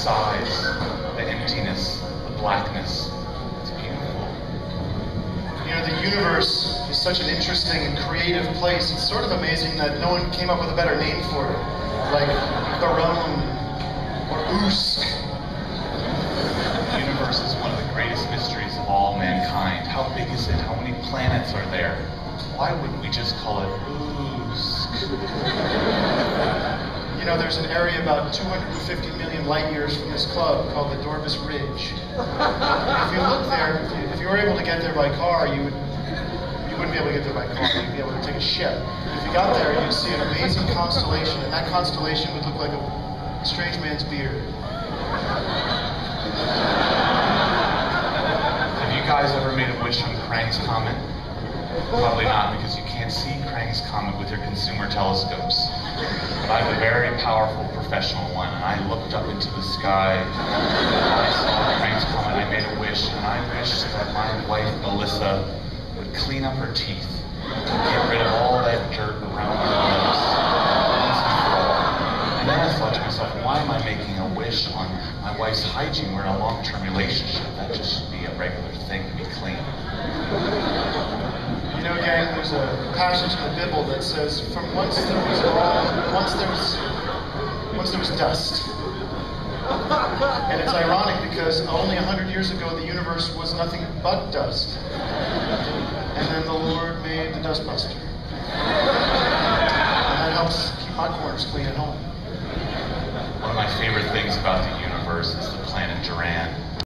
size, the emptiness, the blackness. It's beautiful. You know, the universe is such an interesting and creative place. It's sort of amazing that no one came up with a better name for it, like the Barone or Oosk. The universe is one of the greatest mysteries of all mankind. How big is it? How many planets are there? Why wouldn't we just call it Oosk? There's an area about 250 million light years from this club called the Dorvis Ridge. If you look there, if you, if you were able to get there by car, you would you wouldn't be able to get there by car. You'd be able to take a ship. If you got there, you'd see an amazing constellation, and that constellation would look like a strange man's beard. Have you guys ever made a wish on Krang's Comet? Probably not, because you can't see Krang's Comet with your consumer telescopes. But I have a very powerful professional one, and I looked up into the sky, and I saw Krang's Comet, and I made a wish, and I wished that my wife, Melissa, would clean up her teeth, and get rid of all that dirt around her once and. And then I thought to myself, why am I making a wish on my wife's hygiene? We're in a long-term relationship. That just should be a regular thing to be clean. There's a passage in the Bible that says, "From once there was all, once there was, once there was dust." And it's ironic because only a hundred years ago the universe was nothing but dust, and then the Lord made the dustbuster, and that helps keep my corners clean at home. One of my favorite things about the universe is the planet Duran.